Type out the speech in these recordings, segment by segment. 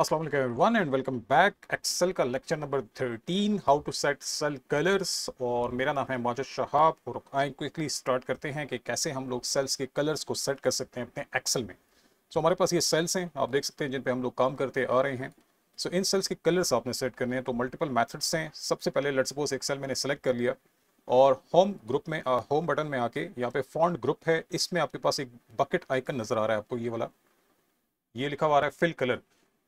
Alaikum everyone and welcome back. Excel का lecture number 13 how to set cell colours और मेरा नाम है माजिद शहाब और आए क्विकली स्टार्ट करते हैं कि कैसे हम लोग सेल्स के कलर्स को सेट कर सकते हैं अपने एक्सेल में। सो so, हमारे पास ये सेल्स हैं आप देख सकते हैं जिन पे हम लोग काम करते आ रहे हैं। सो so, इन सेल्स के कलर्स आपने सेट करने हैं तो मल्टीपल मैथड्स हैं। सबसे पहले लेट सपोज़ एक सेल मैंने सेलेक्ट कर लिया और होम ग्रुप में होम बटन में आके यहाँ पे फॉन्ट ग्रुप है इसमें आपके पास एक बकेट आइकन नज़र आ रहा है आपको ये वाला। ये लिखा हुआ आ रहा है फिल कलर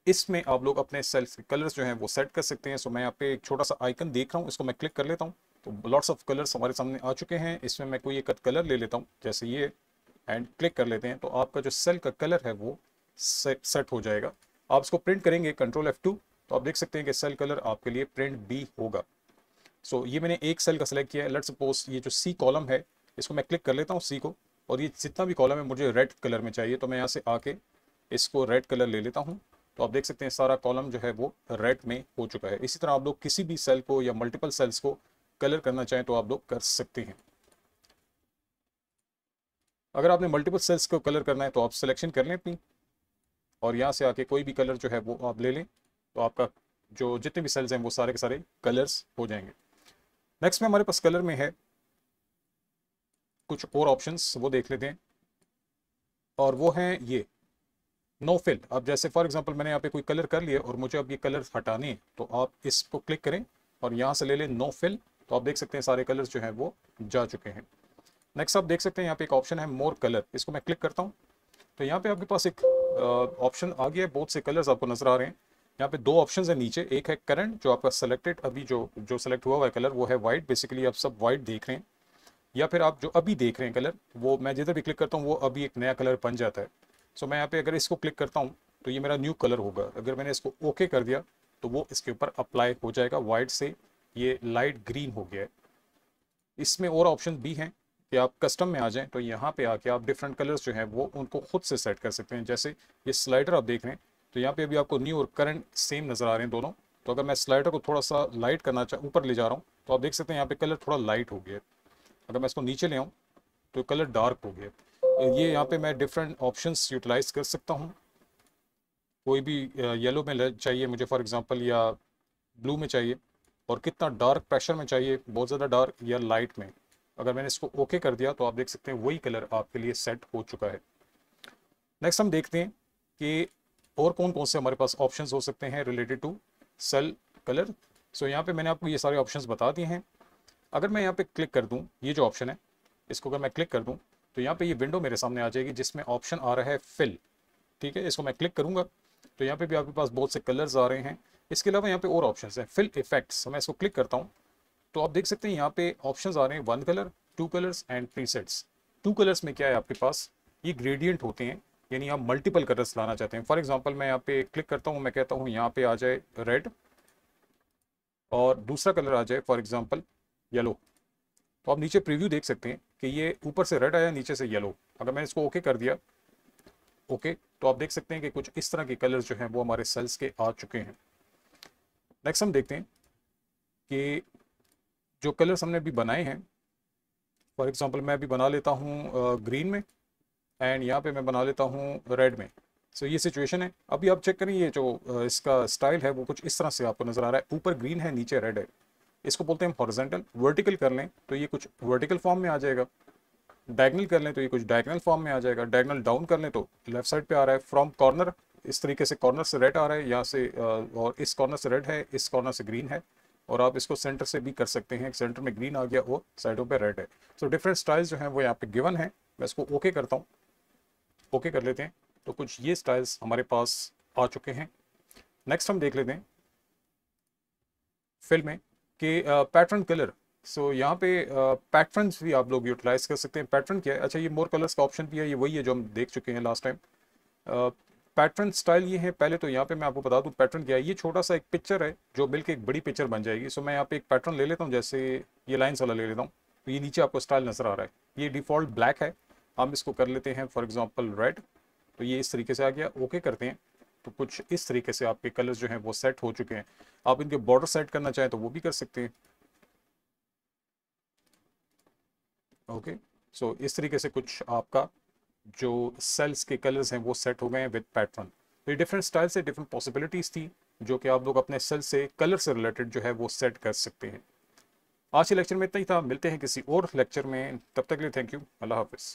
इसमें आप लोग अपने सेल्स के कलर्स जो हैं वो सेट कर सकते हैं। सो मैं यहाँ पे एक छोटा सा आइकन देख रहा हूँ, इसको मैं क्लिक कर लेता हूँ। तो लॉट्स ऑफ़ कलर्स हमारे सामने आ चुके हैं। इसमें मैं कोई एक कलर ले लेता हूँ, जैसे ये एंड क्लिक कर लेते हैं। तो आपका जो सेल का कलर है वो सेट हो जाएगा। आप इसको प्रिंट करेंगे कंट्रोल एफ़ टू तो आप देख सकते हैं कि सेल कलर आपके लिए प्रिंट बी होगा। सो ये मैंने एक सेल का सिलेक्ट किया है। लेट सपोज़ ये जो सी कॉलम है, इसको मैं क्लिक कर लेता हूँ सी को, और ये जितना भी कॉलम है, मुझे रेड कलर में चाहिए। तो मैं यहाँ से आके इसको रेड कलर ले लेता हूँ। तो आप देख सकते हैं सारा कॉलम जो है वो रेड में हो चुका है। इसी तरह आप लोग किसी भी सेल को या मल्टीपल सेल्स को कलर करना चाहें तो आप लोग कर सकते हैं। अगर आपने मल्टीपल सेल्स को कलर करना है तो आप सिलेक्शन कर लें अपनी और यहाँ से आके कोई भी कलर जो है वो आप ले लें तो आपका जो जितने भी सेल्स हैं वो सारे के सारे कलर्स हो जाएँगे। नेक्स्ट में हमारे पास कलर में है कुछ और ऑप्शंस वो देख लेते हैं और वो हैं ये। नो फिल अब जैसे फॉर एग्जांपल मैंने यहाँ पे कोई कलर कर लिया और मुझे अब ये कलर हटाने हैं तो आप इसको क्लिक करें और यहाँ से ले लें नो फिल तो आप देख सकते हैं सारे कलर्स जो हैं वो जा चुके हैं। नेक्स्ट आप देख सकते हैं यहाँ पे एक ऑप्शन है मोर कलर इसको मैं क्लिक करता हूँ। तो यहाँ पे आपके पास एक ऑप्शन आ गया है। बहुत से कलर्स आपको नज़र आ रहे हैं। यहाँ पे दो ऑप्शन है नीचे। एक है करंट जो आपका सेलेक्टेड अभी जो जो सेलेक्ट हुआ हुआ है कलर वो है व्हाइट बेसिकली आप सब वाइट देख रहे हैं। या फिर आप जो अभी देख रहे हैं कलर वो मैं जिधर भी क्लिक करता हूँ, वो अभी एक नया कलर बन जाता है। सो मैं यहाँ पे अगर इसको क्लिक करता हूँ तो ये मेरा न्यू कलर होगा। अगर मैंने इसको ओके कर दिया तो वो इसके ऊपर अप्लाई हो जाएगा। वाइट से ये लाइट ग्रीन हो गया है। इसमें और ऑप्शन भी हैं कि आप कस्टम में आ जाएँ तो यहाँ पे आके आप डिफरेंट कलर्स जो हैं, वो उनको खुद से सेट कर सकते हैं। जैसे ये स्लाइडर आप देख रहे हैं तो यहाँ पे अभी आपको न्यू और करंट सेम नज़र आ रहे हैं दोनों। तो अगर मैं स्लाइडर को थोड़ा सा लाइट करना चाह, ऊपर ले जा रहा हूँ तो आप देख सकते हैं यहाँ पे कलर थोड़ा लाइट हो गया अगर मैं इसको नीचे ले आऊँ तो कलर डार्क हो गया ये यहाँ पे मैं डिफरेंट ऑप्शंस यूटिलाइज कर सकता हूँ। कोई भी येलो में चाहिए मुझे फॉर एग्जांपल या ब्लू में चाहिए और कितना डार्क प्रेशर में चाहिए, बहुत ज़्यादा डार्क या लाइट में। अगर मैंने इसको ओके कर दिया तो आप देख सकते हैं वही कलर आपके लिए सेट हो चुका है। नेक्स्ट हम देखते हैं कि और कौन कौन से हमारे पास ऑप्शन हो सकते हैं related to cell colour so यहाँ पे मैंने आपको ये सारे ऑप्शंस बता दिए हैं। अगर मैं यहाँ पे क्लिक कर दूँ, ये जो ऑप्शन है, इसको अगर मैं क्लिक कर दूँ तो यहाँ पे ये विंडो मेरे सामने आ जाएगी जिसमें ऑप्शन आ रहा है फिल ठीक है, इसको मैं क्लिक करूँगा। तो यहाँ पे भी आपके पास बहुत से कलर्स आ रहे हैं। इसके अलावा यहाँ पे और ऑप्शन हैं फिल इफेक्ट्स मैं इसको क्लिक करता हूँ। तो आप देख सकते हैं यहाँ पे ऑप्शन आ रहे हैं one colour two colours and presets two colours में क्या है आपके पास? ये ग्रेडियंट होते हैं, यानी आप मल्टीपल कलर्स लाना चाहते हैं। फॉर एग्ज़ाम्पल मैं यहाँ पे क्लिक करता हूँ, मैं कहता हूँ यहाँ पे आ जाए रेड और दूसरा कलर आ जाए फॉर एग्ज़ाम्पल येलो तो आप नीचे प्रीव्यू देख सकते हैं। कि ये ऊपर से रेड आया नीचे से येलो। अगर मैं इसको ओके कर दिया ओके तो आप देख सकते हैं कि कुछ इस तरह के कलर्स जो हैं वो हमारे सेल्स के आ चुके हैं। नेक्स्ट हम देखते हैं कि जो कलर्स हमने अभी बनाए हैं फॉर एग्जांपल मैं अभी बना लेता हूँ ग्रीन में एंड यहाँ पे मैं बना लेता हूँ रेड में। सो so, ये सिचुएशन है। अभी आप चेक करें ये जो इसका स्टाइल है वो कुछ इस तरह से आपको नज़र आ रहा है। ऊपर ग्रीन है नीचे रेड है। इसको बोलते हैं हॉरिजेंटल वर्टिकल कर लें तो ये कुछ वर्टिकल फॉर्म में आ जाएगा। डायगनल कर लें तो ये कुछ डायगनल फॉर्म में आ जाएगा। डायगनल डाउन कर लें तो लेफ़्ट साइड पे आ रहा है। फ्रॉम कॉर्नर इस तरीके से कॉर्नर से रेड आ रहा है। यहाँ से और इस कॉर्नर से रेड है, इस कॉर्नर से ग्रीन है। और आप इसको सेंटर से भी कर सकते हैं। सेंटर में ग्रीन आ गया और साइडों पे रेड है। सो डिफरेंट स्टाइल्स जो हैं, वो यहाँ पे गिवन है। मैं इसको ओके okay करता हूँ। ओके okay कर लेते हैं। तो कुछ ये स्टाइल्स हमारे पास आ चुके हैं। नेक्स्ट हम देख लेते हैं। फिल में कि पैटर्न कलर सो यहाँ पे पैटर्न भी आप लोग यूटिलाइज कर सकते हैं। पैटर्न क्या है? अच्छा ये मोर कलर्स का ऑप्शन भी है, ये वही है जो हम देख चुके हैं लास्ट टाइम पैटर्न स्टाइल ये है। पहले तो यहाँ पे मैं आपको बता दूँ पैटर्न क्या है? ये छोटा सा एक पिक्चर है, जो बिल्कुल एक बड़ी पिक्चर बन जाएगी। सो मैं यहाँ पे एक पैटर्न ले लेता हूँ, जैसे ये लाइन्स वाला ले लेता हूँ। तो ये नीचे आपको स्टाइल नज़र आ रहा है। ये डिफ़ॉल्ट ब्लैक है। हम इसको कर लेते हैं फॉर एग्ज़ाम्पल रेड तो ये इस तरीके से आ गया। ओके करते हैं। तो कुछ इस तरीके से आपके कलर्स जो हैं वो सेट हो चुके हैं। आप इनके बॉर्डर सेट करना चाहें तो वो भी कर सकते हैं। ओके सो इस तरीके से कुछ आपका जो सेल्स के कलर्स हैं वो सेट हो गए हैं विद पैटर्न तो ये डिफरेंट स्टाइल से डिफरेंट पॉसिबिलिटीज़ थी, जो कि आप लोग अपने सेल से कलर से रिलेटेड जो है वो सेट कर सकते हैं। आज के लेक्चर में इतना ही था। मिलते हैं किसी और लेक्चर में। तब तक के लिए थैंक यू अल्लाह हाफिज़।